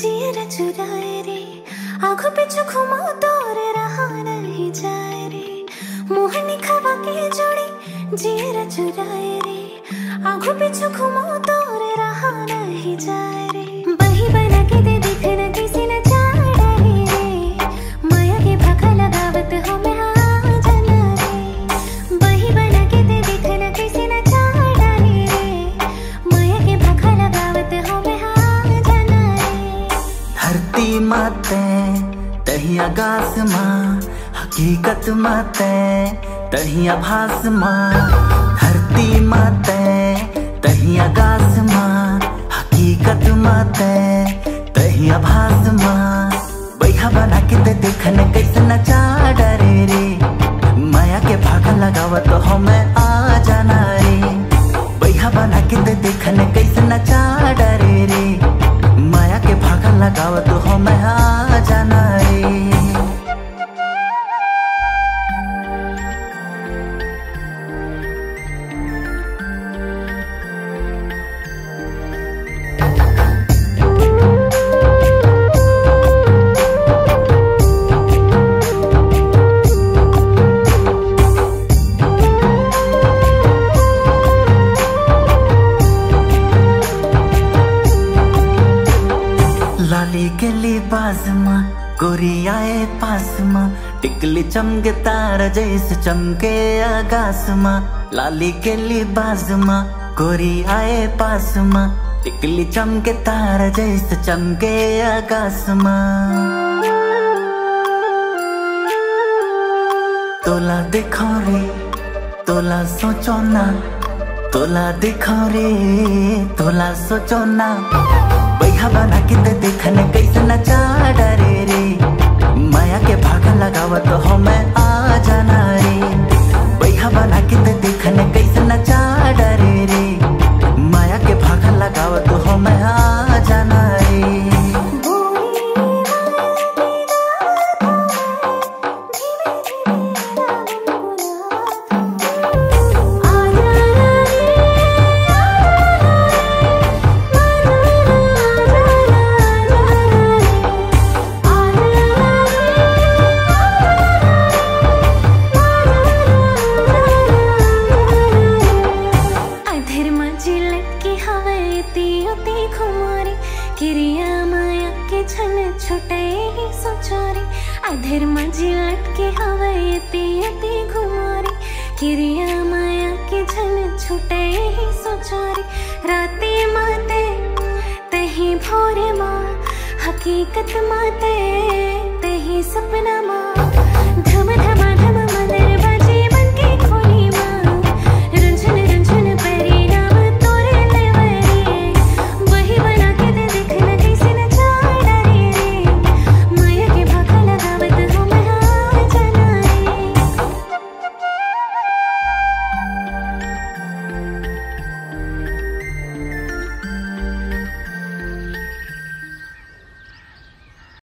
जियर चुराए रे आंखों पे घुमा तोर रहा नहीं जाए रे मोहनी खवा के जोड़ी जियर चुराए रे आंखों पे घुमा तोर रहा नहीं जाए रे धरती माते तहिया गास माँ, हकीकत माते तहिया भास माँ। धरती माते तहिया गास माँ, हकीकत माते तहिया भास माँ। बैहा बना के ते देखन कैसे नचा डरे रे। माया के भागा लगावत हमें आ जाना रे। बैहा बना के ते देखन लगावत हमें आ जाना लाली के लिबास माँ गोरियाए पास माँ टिकली चमके तारा जैसे चमके आकाश माँ लाली के लिबास माँ गोरियाए पास माँ टिकली चमके तारा जैसे चमके आकाश माँ तोला देखो रे, तोला सोचो ना। तोला देखो रे, तोला सोचो ना। बैहा बना के ते देखन कैसे नचा डरे रे। माया के भाग लगावत हो मैं छन छुटे ही तीयोती खुमारी किरिया माया के छुटे ही सोचोरी। राते माते भोरे माँ, हकीकत माते तही सपना माँ। धम